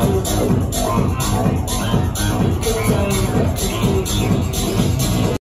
I'm a